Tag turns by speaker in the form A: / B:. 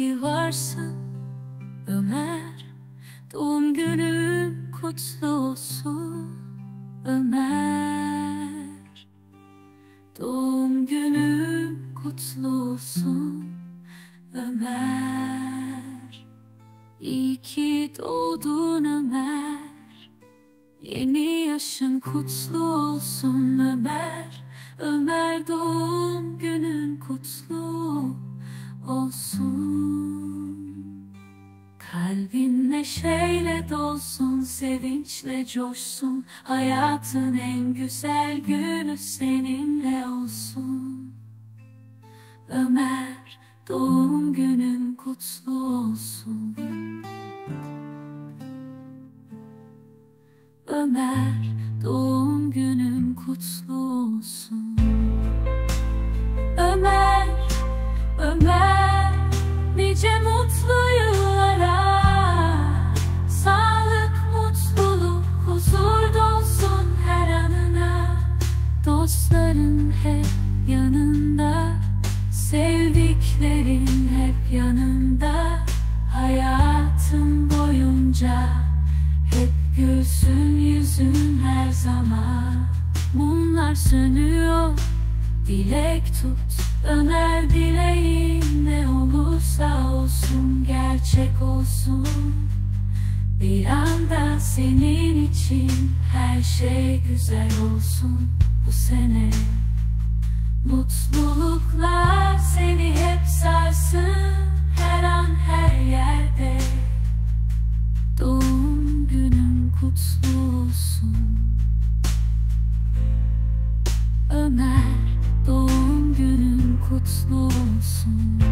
A: ki varsın Ömer. Doğum günün kutlu olsun Ömer. Doğum günün kutlu olsun Ömer. İyi ki doğdun Ömer. Yeni yaşın kutlu olsun Ömer. Ömer doğum neşeyle dolsun, sevinçle coşsun. Hayatın en güzel günü seninle olsun. Ömer doğum günün kutlu olsun. Ömer doğum günün kutlu Hep yanında. Sevdiklerin hep yanında. Hayatın boyunca hep gülsün yüzün her zaman. Mumlar sönüyor. Dilek tut Ömer dileğin ne olursa olsun Gerçek olsun. Bir anda senin için Her şey güzel olsun. Bu sene Mutluluklar seni hep sarsın her an her yerde. Doğum günün kutlu olsun. Ömer doğum günün kutlu olsun.